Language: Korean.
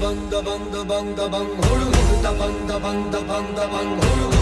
다방 다방 다방 다방 호르 호르 다방 다방 다방 다방 호르 호르